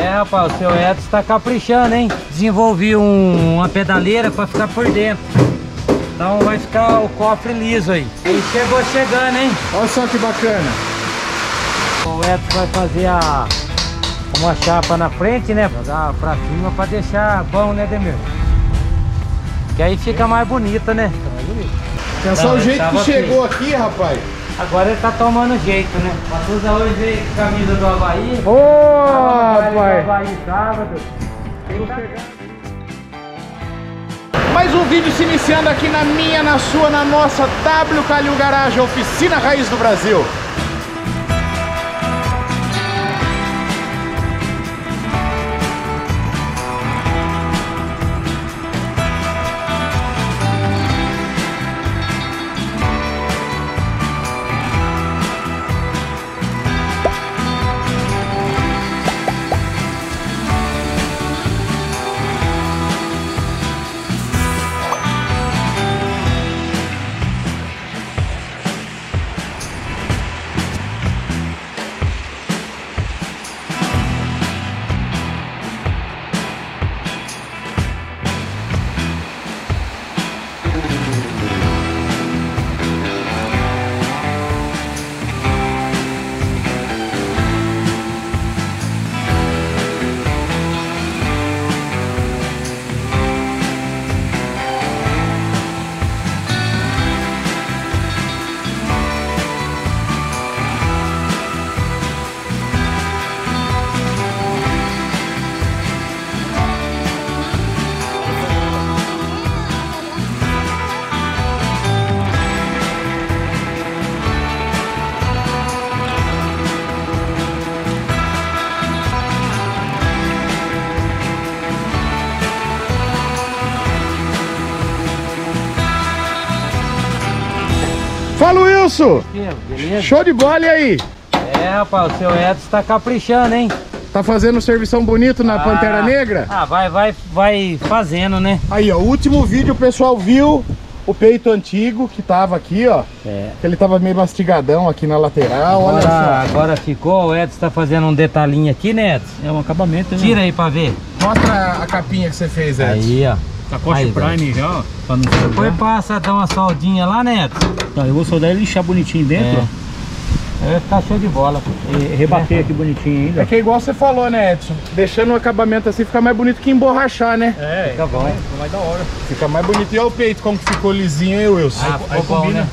É, rapaz, o seu Edson está caprichando, hein? Desenvolvi um, uma pedaleira para ficar por dentro. Então vai ficar o cofre liso aí. E chegou chegando, hein? Olha só que bacana. O Edson vai fazer a, uma chapa na frente, né? Jogar pra cima para deixar bom, né, Demir? Que aí fica mais bonita, né? Pensa Não, o jeito que chegou aqui, rapaz. Agora ele tá tomando jeito, né? Matusa hoje veio camisa do Havaí. Ô, do rapaz. Havaí sábado. Mais um vídeo se iniciando aqui na minha, na sua, na nossa W Calil Garage, oficina raiz do Brasil. Wilson. Beleza? Show de bola, e aí? É, rapaz, o seu Edson está caprichando, hein? Tá fazendo um servição bonito na Pantera Ah, Negra? Ah, vai, vai, vai fazendo, né? Aí, ó, o último vídeo o pessoal viu o peito antigo que tava aqui, ó. É. Que ele tava meio mastigadão aqui na lateral, olha Agora, só. agora ficou, o Edson está fazendo um detalhinho aqui, né, Edson? É um acabamento, né? Tira aí pra ver. Mostra a capinha que você fez, Edson. Aí, ó. Sacoche Aí, Prime já, ó. Pra não Depois passa, dá uma soldinha lá, né, Edson? Tá, eu vou soldar ele e lixar bonitinho dentro, Aí vai ficar show de bola. E rebater aqui bonitinho ainda. É que é igual você falou, né, Edson? Deixando o acabamento assim fica mais bonito que emborrachar, né? É, Fica bom. Fica mais da hora. Fica mais bonito. E olha o peito, como que ficou lisinho, hein, Wilson? Ah, ficou bom, combina. né?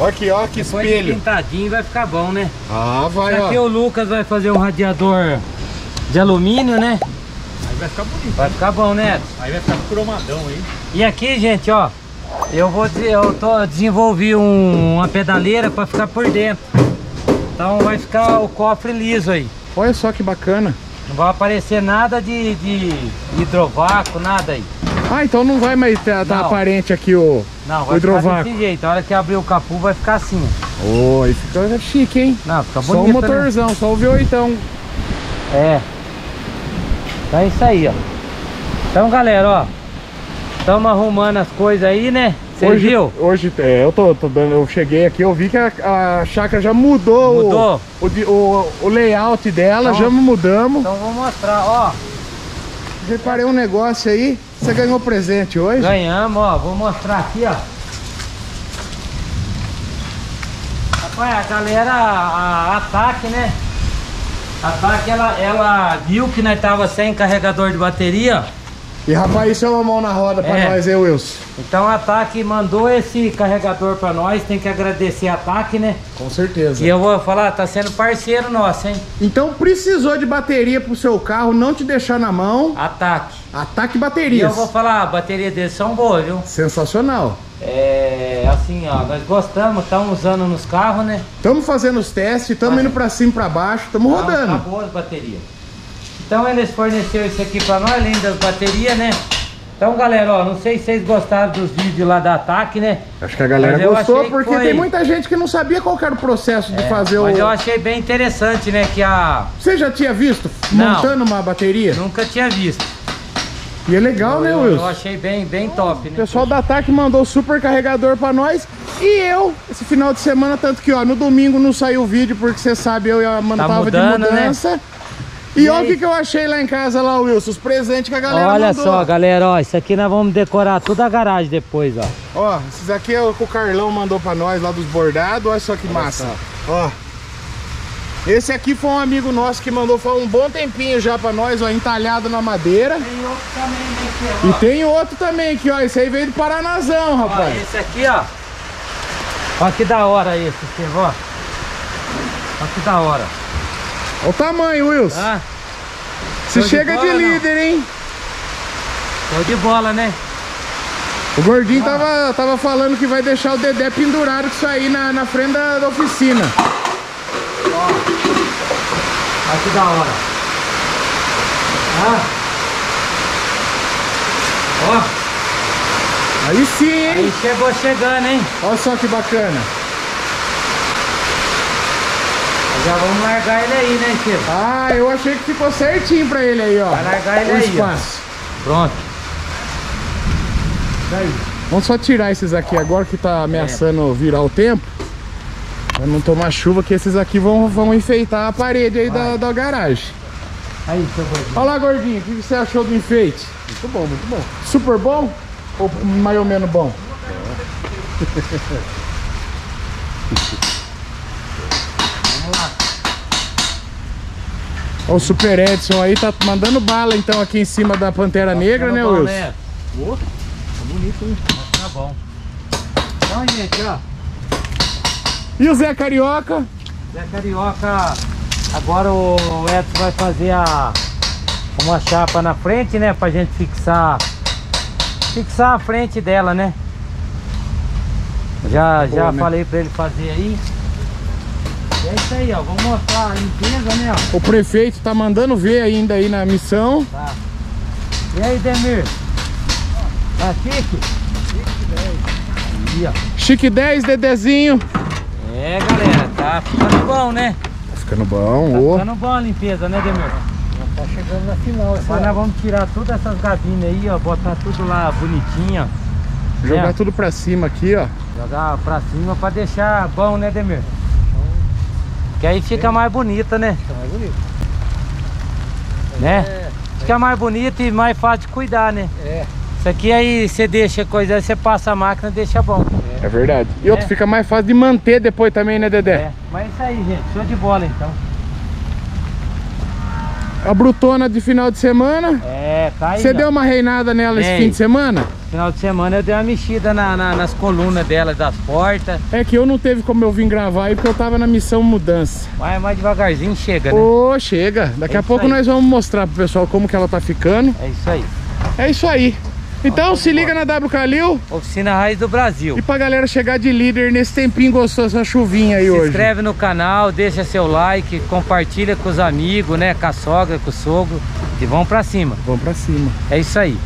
Olha aqui, ó, que Depois de espelho. pintadinho vai ficar bom, né? Ah, vai, Aqui ó. o Lucas vai fazer um radiador de alumínio, né? Vai ficar bonito. Vai ficar bom, né? Aí vai ficar cromadão aí. E aqui, gente, ó, eu vou eu tô desenvolvi um- uma pedaleira para ficar por dentro. Então vai ficar o cofre liso aí. Olha só que bacana. Não vai aparecer nada de, de hidrovácuo, nada aí. Ah, então não vai mais tá, tá Não. aparente aqui o, Não, o vai ficar hidrovácuo. desse jeito. A hora que abrir o capu vai ficar assim. Ô, aí fica chique, hein? Não, fica Só bonito, o motorzão, só o V8. Né? É. Então é isso aí, ó. Então, galera, ó. Estamos arrumando as coisas aí, né? Você viu? Hoje, é, eu tô, tô dando, eu cheguei aqui, eu vi que a, a chácara já mudou, o- Mudou? O, o, o layout dela, Então- já mudamos. Então vou mostrar, ó. Reparei um negócio aí, você ganhou presente hoje? Ganhamos, ó. Vou mostrar aqui, ó. Rapaz, a galera, a, a Ataque, né? A Ataque, ela, ela viu que nós tava sem carregador de bateria. E rapaz, isso é uma mão na roda pra É. nós, hein, Wilson? Então a Ataque mandou esse carregador pra nós. Tem que agradecer a Ataque, né? Com certeza. E eu vou falar, tá sendo parceiro nosso, hein? Então precisou de bateria pro seu carro, não te deixar na mão, Ataque. ataque E eu baterias. vou falar, a bateria deles são boas, viu? Sensacional. É, assim, ó, nós gostamos, estamos usando nos carros, né? Estamos fazendo os testes, estamos indo pra cima e pra baixo, estamos Tá- rodando. Tá boa as baterias. Então eles forneceram isso aqui pra nós, além das baterias, né? Então galera, ó, não sei se vocês gostaram dos vídeos lá da Ataque, né? Acho que a galera Mas gostou, porque foi- tem muita gente que não sabia qual era o processo de fazer o. Mas eu achei bem interessante, né? Que a. Você já tinha visto Não. montando uma bateria? Nunca tinha visto. E é legal, né, eu, Wilson? eu achei bem, bem top, O né? pessoal da TAC mandou super carregador pra nós. E eu, esse final de semana, tanto que ó, no domingo não saiu o vídeo, porque você sabe, eu e a Amanda Tá tava mudando, de né? mudança. E, E olha o que, que eu achei lá em casa lá, Wilson. Os presentes que a galera Olha mandou. só, galera, ó, isso aqui nós vamos decorar toda a garagem depois, ó. Ó, esses aqui é o que o Carlão mandou pra nós lá dos bordados. Olha só que massa. Ó. Esse aqui foi um amigo nosso que mandou foi um bom tempinho já pra nós, ó, entalhado na madeira. Tem outro também E tem outro também aqui, ó. Esse aí veio do Paranazão, Ó, rapaz. esse aqui, ó. Ó que da hora esse, Estevão, ó. Ó que da hora. Olha o tamanho, Wilson. Tá? Você de chega de, bola, não? líder, hein? Show de bola, né? O gordinho tava, tava falando que vai deixar o Dedé pendurado com isso aí na, na frente da, da oficina. Ó que da hora. Ah. Ó, Aí sim, hein? aí chegou chegando, hein? Olha só que bacana. Já vamos largar ele aí, né, Estevão? Ah, eu achei que ficou certinho pra ele aí, ó. Vai largar ele o aí, ó. espaço. Pronto. Vamos só tirar esses aqui agora que tá ameaçando virar o tempo. Pra não tomar chuva, que esses aqui vão, vão enfeitar a parede aí da, da garagem. Aí, seu gordinho. Olha lá, gordinho, o que você achou do enfeite? Muito bom, muito bom. Super bom? Ou mais ou menos bom? Vamos lá. Ó, o Super Edson aí tá mandando bala então aqui em cima da Pantera Negra, Tá né, bom, Wilson? né? Pô, tá bonito, hein? Tá bom. Então, gente, ó. E o Zé Carioca? Zé Carioca, agora o Edson vai fazer a uma chapa na frente, né? Pra gente fixar fixar a frente dela, né? Já, Boa, já né? falei pra ele fazer aí. E é isso aí, ó. Vamos mostrar a limpeza, né? Ó. O prefeito tá mandando ver ainda aí na missão. Tá. E aí, Demir? Tá chique? Aí, ó. Chique 10, Dedezinho. É, galera, tá ficando bom, né? Tá ficando bom, Tá ô. ficando bom a limpeza, né, Demir? Tá chegando na final. Agora nós vamos tirar todas essas gabinas aí, ó, botar tudo lá bonitinho, ó. Jogar É. tudo pra cima aqui, ó. Jogar pra cima pra deixar bom, né, Demir? Que aí fica mais bonita, né? Tá mais bonito. Né? É, Fica mais bonita e mais fácil de cuidar, né? é. Isso aqui aí você deixa coisa, você passa a máquina deixa bom. É verdade. E outro É. fica mais fácil de manter depois também, né, Dedé? É. Mas é isso aí, gente. Show de bola então. A brutona de final de semana. É, tá aí. Você deu uma reinada nela esse fim de semana? Final de semana eu dei uma mexida na- na- nas colunas dela, das portas. É que eu não teve como eu vir gravar aí porque eu tava na missão mudança. Mas mais devagarzinho chega, né? Ô, chega. Daqui É a pouco aí. nós vamos mostrar pro pessoal como que ela tá ficando. É isso aí. É isso aí. Então se liga na W Calil Oficina Raiz do Brasil. e pra galera chegar de líder nesse tempinho gostoso, essa chuvinha aí Se hoje. inscreve no canal, deixa seu like, compartilha com os amigos, né? Com a sogra, com o sogro. E vão pra cima. Vamos pra cima. É isso aí.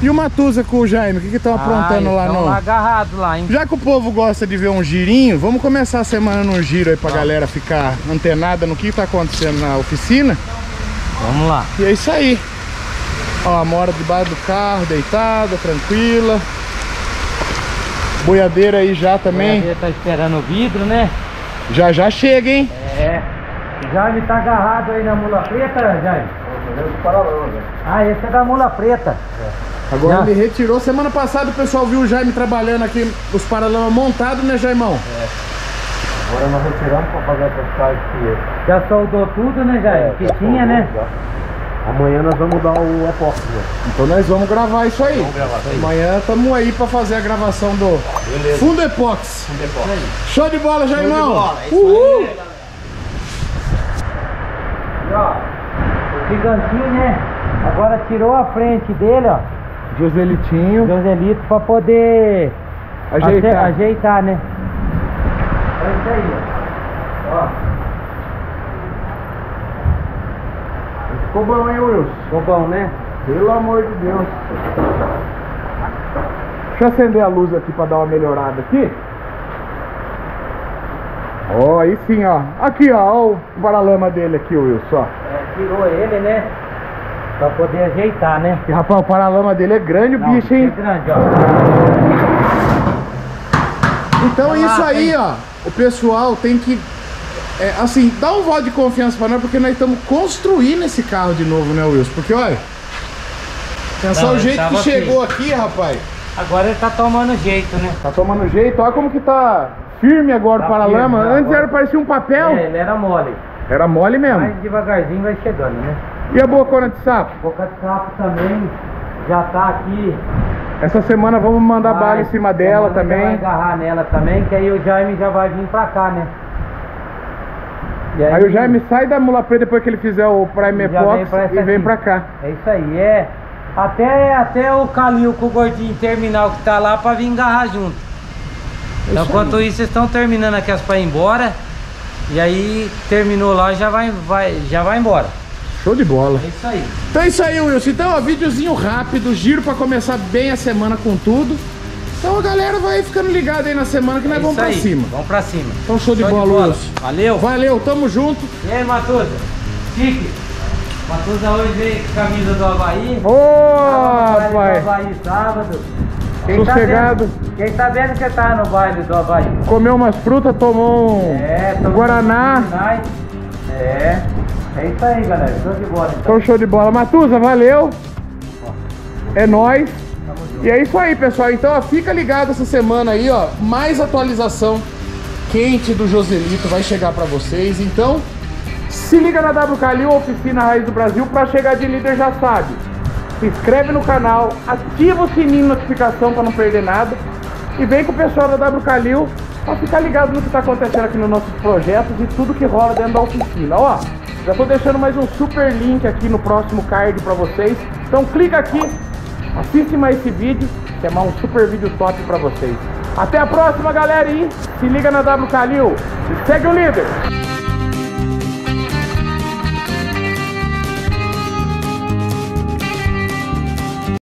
E o Matusa com o Jaime, o que que estão aprontando Ah, lá no... lá agarrado lá, hein? Já que o povo gosta de ver um girinho, vamos começar a semana num giro aí pra galera ficar antenada no que tá acontecendo na oficina. Vamos lá. E é isso aí. Ó, a mora debaixo do carro, deitada, tranquila. Boiadeira aí já também. Ele tá esperando o vidro, né? Já já chega, hein? É. O Jaime tá agarrado aí na mula preta, Jaime? Ah, esse é da mula preta. Agora Já. ele retirou. Semana passada o pessoal viu o Jaime trabalhando aqui, os paralamas montados, né, Jaimão? Agora nós retiramos pra fazer essas partes que Já soldou tudo, né, Jaime? que tinha, né? Amanhã nós vamos dar o epóxi, né? Então nós vamos gravar isso aí. Vamos gravar isso aí. Amanhã estamos aí pra fazer a gravação do Beleza. Fundo Epox. Fundo epóxi. Show de bola, Jaimão! bola, é isso Uhul! E, ó, o gigantinho, né? Agora tirou a frente dele, ó. Joselitinho, Joselito pra poder ajeitar. ajeitar, né? É isso aí, ó. Ó, Ficou bom, hein, Wilson? ficou bom, né? Pelo amor de Deus. Deixa eu acender a luz aqui pra dar uma melhorada aqui. Ó, aí sim, ó. Aqui, ó, ó o paralama dele aqui, Wilson, ó. É, tirou ele, né? Pra poder ajeitar, né? E, rapaz, o paralama dele é grande, o Não, bicho, é hein? grande, ó. Então Tá isso aí, ó. O pessoal tem que é, assim, dá um voto de confiança pra nós, porque nós estamos construindo esse carro de novo, né, Wilson? Porque, olha, pensar Não, o jeito que chegou aqui, rapaz. Agora ele tá tomando jeito, né? Tá tomando jeito, olha como que tá firme agora Tá o paralama. firme, né, Antes agora. era parecia um papel. É, ele era mole. Era mole mesmo. Mas devagarzinho vai chegando, né? E a bocona de sapo? Boca de sapo também já tá aqui. Essa semana vamos mandar Vai, bala em cima dela Vai também. agarrar nela também, que aí o Jaime já vai vir pra cá, né? E Aí o Jaime sai da mula preta depois que ele fizer o Prime essa e vem pra cá. É isso aí, é. Até, até o Calil com o gordinho terminar o que tá lá pra vir engarrar junto. Então, isso enquanto isso, vocês estão terminando aqui as pra ir embora. E aí, terminou lá, já vai, vai, já vai embora. Show de bola. É isso aí. Então é isso aí, Wilson. Então, ó, videozinho rápido, giro pra começar bem a semana com tudo. Então a galera vai ficando ligada aí na semana que nós é vamos isso pra aí. cima. Vamos pra cima. Então show de bola, Wilson. Valeu. Valeu, tamo junto. E aí, Matuza? Chique. Matuza hoje veio com camisa do Havaí. Ô, do pai. Havaí sábado. Sossegado. Tá vendo, quem tá vendo que tá no baile do Havaí? Comeu umas frutas, tomou um É, Guaraná. É. É isso aí, galera. Show de bola. Então. Então show de bola. Matuza, valeu. É nóis. E é isso aí, pessoal. Então, ó, fica ligado essa semana aí, ó. Mais atualização quente do Joselito vai chegar pra vocês. Então, se liga na W Calil, Oficina Raiz do Brasil, pra chegar de líder já sabe. Se inscreve no canal, ativa o sininho de notificação pra não perder nada. E vem com o pessoal da W Calil pra ficar ligado no que tá acontecendo aqui nos nossos projetos e tudo que rola dentro da oficina. Ó, já tô deixando mais um super link aqui no próximo card pra vocês. Então clica aqui, assiste mais esse vídeo, que é mais um super vídeo top pra vocês. Até a próxima, galera, e se liga na W Calil e segue o líder!